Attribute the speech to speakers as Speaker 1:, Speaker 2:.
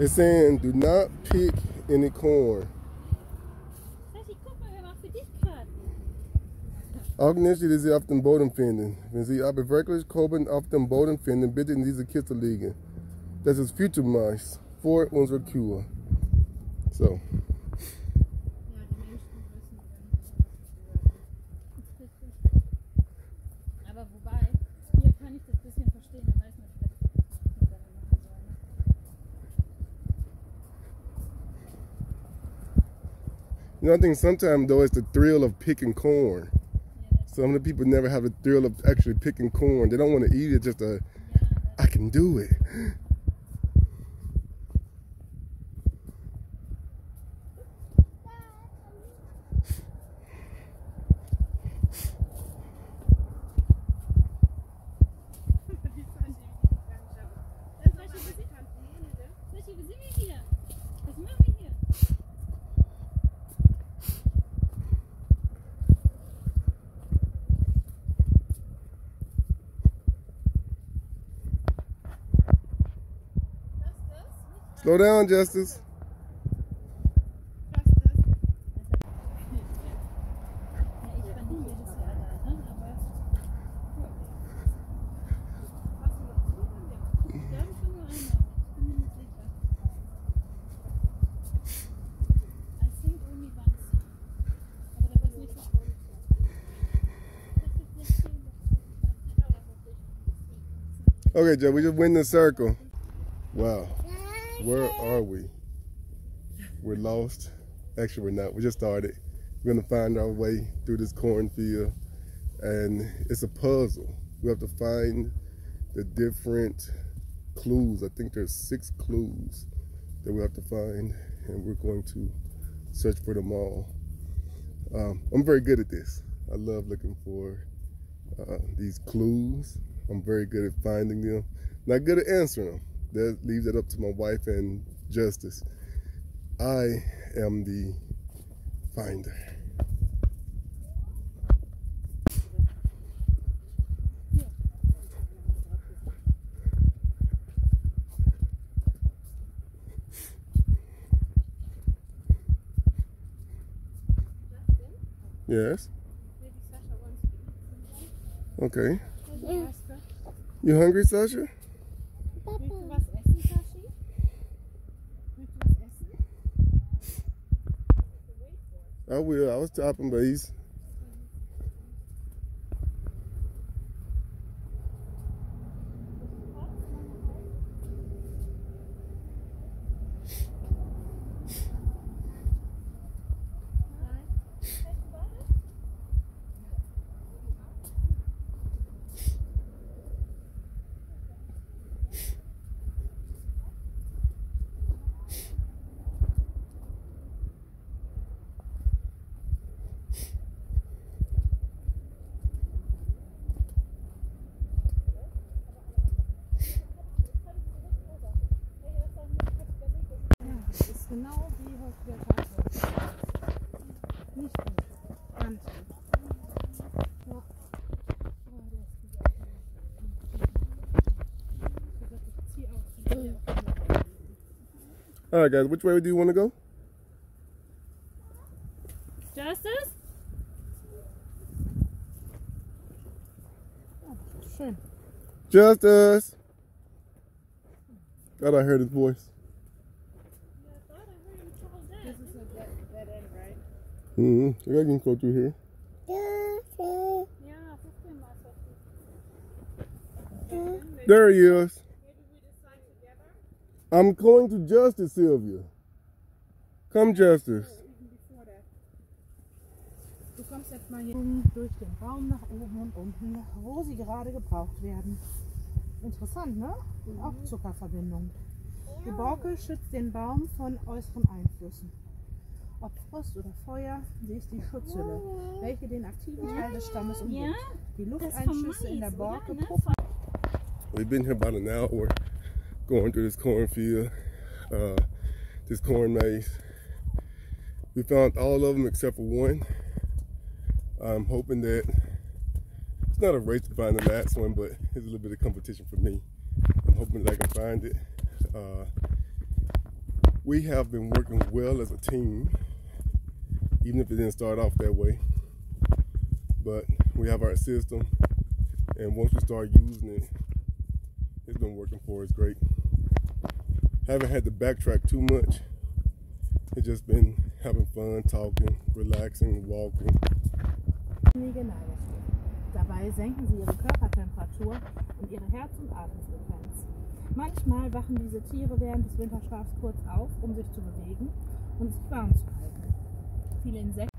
Speaker 1: It's saying do not pick any corn.
Speaker 2: Sashi, guck mal, wer macht für dich gerade?
Speaker 1: Auch nicht, die sie auf dem Boden finden. Wenn Sie aber wirklich Korben auf dem Boden finden, bitte in diese Kiste legen. Das ist viel zu Mais für unsere Kühe. So, know, I think sometimes though it's the thrill of picking corn. Some of the people never have the thrill of actually picking corn. They don't want to eat it, just a,
Speaker 2: ja,
Speaker 1: I can do it.
Speaker 2: Ist down, Justus.
Speaker 1: Okay, Joe, we just went in the circle. Wow. Where are we? We're lost. Actually, we're not. We just started. We're going to find our way through this cornfield. And it's a puzzle. We have to find the different clues. I think there's six clues that we have to find. And we're going to search for them all. Um, I'm very good at this. I love looking for uh, these clues. I'm very good at finding them. Not good at answering them. That leaves it up to my wife and Justus. I am the finder. Yes.
Speaker 2: Maybe Sasha wants to eat something.
Speaker 1: Okay. You hungry, Sasha? I will. I was topping, but he's.
Speaker 3: Das ist genau wie heute der Tag war. Nicht gut. Ganz gut. Ja. Oh, der ist wieder. Ich hab gesagt, ich zieh aus.
Speaker 1: All right, guys. Which way do you want to go?
Speaker 2: Justus?
Speaker 3: Schön.
Speaker 1: Justus. God, I heard his voice.
Speaker 3: A dead, dead end, right?
Speaker 1: Mm-hmm. I can go through here. There he is. I'm going to Justice, Sylvia. Come, Justice.
Speaker 3: Du kommst jetzt mal hier durch den Baum nach oben und unten, wo sie gerade gebraucht werden. Interessant, ne? Auch Zuckerverbindung. Die Borke schützt den Baum von äußeren Einflüssen. Ob Frost oder Feuer, sie ist die Schutzhülle, welche den aktiven Teil des Stammes umgibt. Die Lufteinschüsse in der Borke puffern
Speaker 1: We've been here about an hour going through this cornfield, uh, this corn maze. We found all of them except for one. I'm hoping that it's not a race to find the last one, but it's a little bit of competition for me. I'm hoping that I can find it. Uh, we have been working well as a team, even if it didn't start off that way. But we have our system, and once we start using it, it's been working for us great. Haven't had to backtrack too much. It's just been having fun, talking, relaxing, walking.
Speaker 3: Dabei senken sie ihre Körpertemperatur und ihre Herz- und Atemfrequenz. Manchmal wachen diese Tiere während des Winterschlafs kurz auf, um sich zu bewegen und sich warm zu halten. Viele Insekten